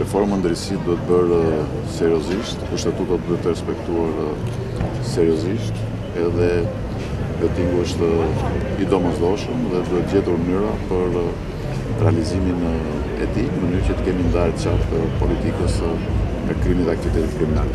Reforma në drejtësi duhet bërë seriozisht, kushtetuta duhet respektuar seriozisht, edhe vetingu është i domosdoshëm dhe duhet gjetur mënyra për realizimin e tij, në mënyrë që të kemi ndarje të qartë të politikës e krimit dhe aktivitetit kriminal.